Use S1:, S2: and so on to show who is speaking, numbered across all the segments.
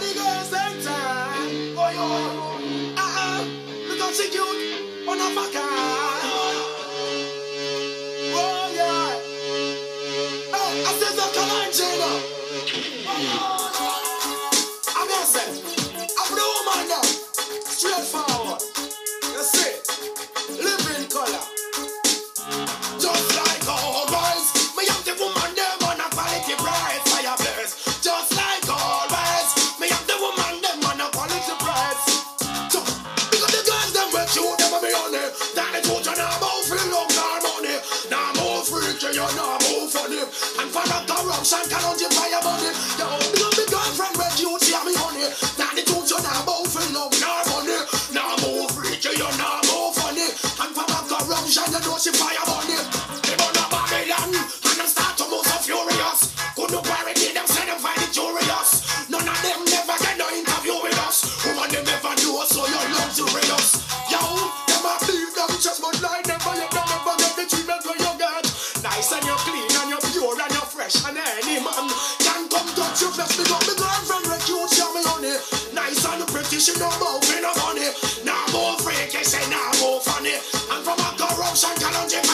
S1: the girls. Oh cute fucker. Oh yeah, oh I said the Kalanjina. Oh, yeah. Some shot cannot fire about it. Yo, Big up the girlfriend, recruit your money. Nice and pretty, she no more, we no money. no more freaky, say now more funny. And from a corruption, can't calendar.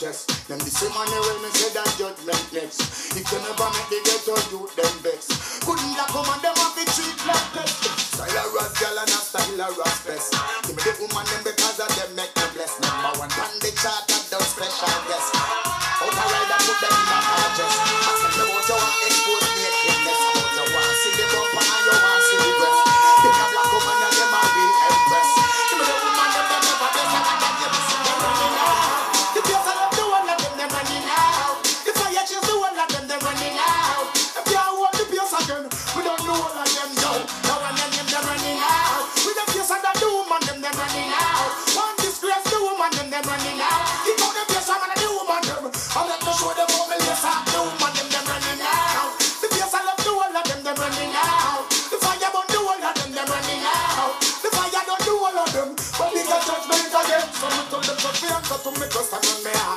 S2: stress. Them the same money when they say that judgment next. If you never make the ghetto, you them vex. Couldn't that come and them have to treat like this? Style a rat, girl, and a style a rat best. Give me the woman, them better come me trust me.